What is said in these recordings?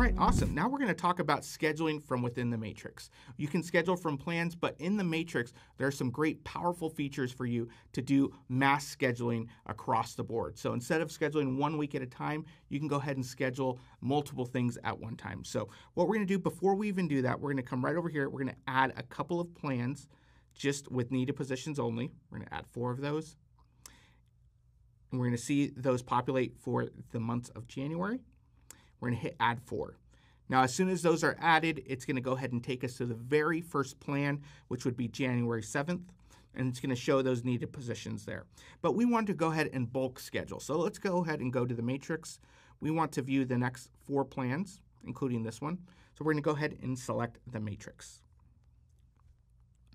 right, awesome. Now we're going to talk about scheduling from within the matrix. You can schedule from plans, but in the matrix, there are some great powerful features for you to do mass scheduling across the board. So instead of scheduling one week at a time, you can go ahead and schedule multiple things at one time. So what we're going to do before we even do that, we're going to come right over here. We're going to add a couple of plans just with needed positions only. We're going to add four of those. And we're going to see those populate for the months of January. We're going to hit add four. Now, as soon as those are added, it's going to go ahead and take us to the very first plan, which would be January 7th, and it's going to show those needed positions there. But we want to go ahead and bulk schedule. So let's go ahead and go to the matrix. We want to view the next four plans, including this one. So we're going to go ahead and select the matrix.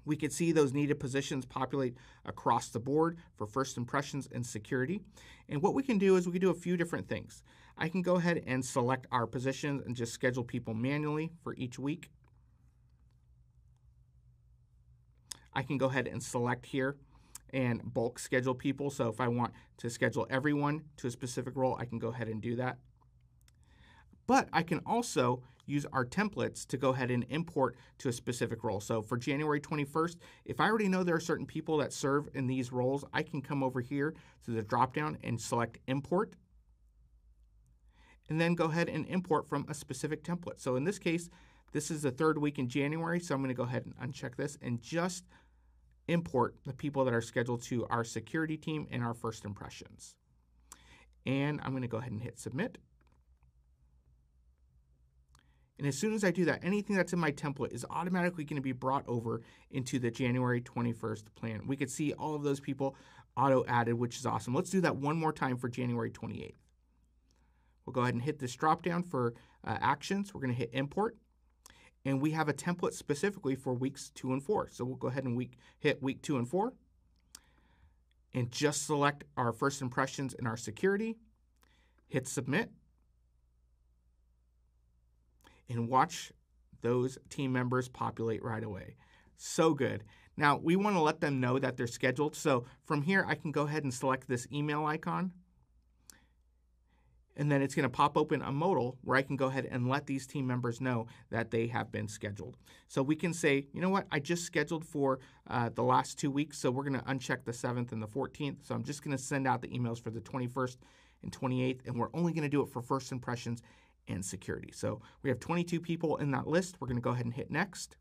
We can see those needed positions populate across the board for first impressions and security. And what we can do is we can do a few different things. I can go ahead and select our positions and just schedule people manually for each week. I can go ahead and select here and bulk schedule people. So if I want to schedule everyone to a specific role, I can go ahead and do that. But I can also use our templates to go ahead and import to a specific role. So for January 21st, if I already know there are certain people that serve in these roles, I can come over here to the dropdown and select import and then go ahead and import from a specific template. So in this case, this is the third week in January, so I'm going to go ahead and uncheck this and just import the people that are scheduled to our security team and our first impressions. And I'm going to go ahead and hit submit. And as soon as I do that, anything that's in my template is automatically going to be brought over into the January 21st plan. We could see all of those people auto added, which is awesome. Let's do that one more time for January 28th. We'll go ahead and hit this drop down for uh, actions. We're going to hit import. And we have a template specifically for weeks two and four. So we'll go ahead and week, hit week two and four and just select our first impressions and our security, hit submit, and watch those team members populate right away. So good. Now, we want to let them know that they're scheduled. So from here, I can go ahead and select this email icon. And then it's going to pop open a modal where I can go ahead and let these team members know that they have been scheduled. So we can say, you know what, I just scheduled for uh, the last two weeks, so we're going to uncheck the 7th and the 14th. So I'm just going to send out the emails for the 21st and 28th, and we're only going to do it for first impressions and security. So we have 22 people in that list. We're going to go ahead and hit next.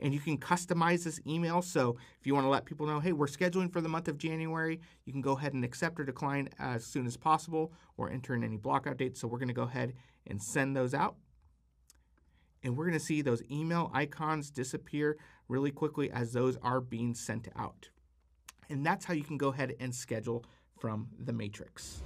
And you can customize this email. So if you want to let people know, hey, we're scheduling for the month of January, you can go ahead and accept or decline as soon as possible or enter in any blockout dates. So we're going to go ahead and send those out. And we're going to see those email icons disappear really quickly as those are being sent out. And that's how you can go ahead and schedule from the matrix.